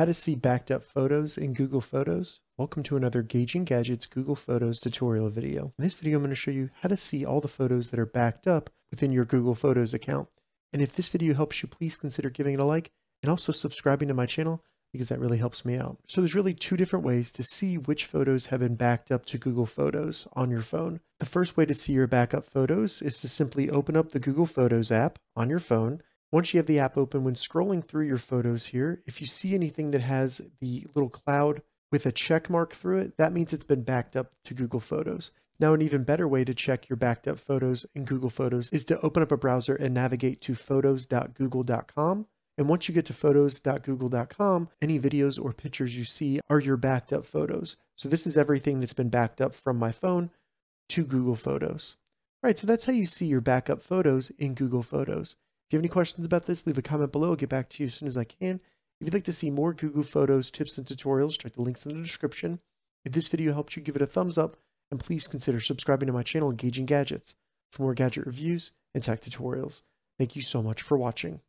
How to see backed up photos in Google Photos. Welcome to another Gauging Gadgets Google Photos tutorial video. In this video, I'm going to show you how to see all the photos that are backed up within your Google Photos account. And if this video helps you, please consider giving it a like and also subscribing to my channel because that really helps me out. So there's really two different ways to see which photos have been backed up to Google Photos on your phone. The first way to see your backup photos is to simply open up the Google Photos app on your phone once you have the app open, when scrolling through your photos here, if you see anything that has the little cloud with a check mark through it, that means it's been backed up to Google Photos. Now, an even better way to check your backed up photos in Google Photos is to open up a browser and navigate to photos.google.com. And once you get to photos.google.com, any videos or pictures you see are your backed up photos. So this is everything that's been backed up from my phone to Google Photos. All right, so that's how you see your backup photos in Google Photos. If you have any questions about this, leave a comment below. I'll get back to you as soon as I can. If you'd like to see more Google Photos tips and tutorials, check the links in the description. If this video helped you, give it a thumbs up, and please consider subscribing to my channel, Gauging Gadgets, for more gadget reviews and tech tutorials. Thank you so much for watching.